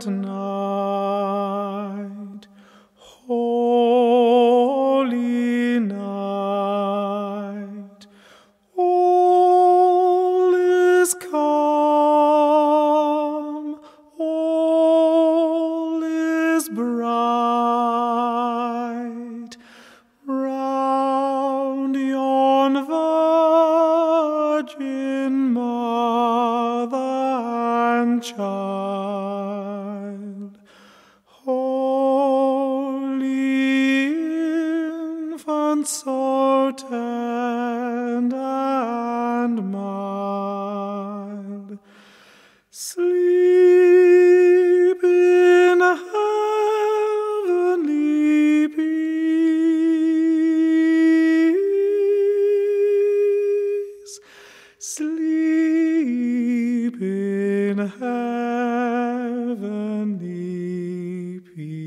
silent night, holy night, all is calm, all is bright, round yon virgin mother and child. uncertain and mild. Sleep in heavenly peace. Sleep in heavenly peace.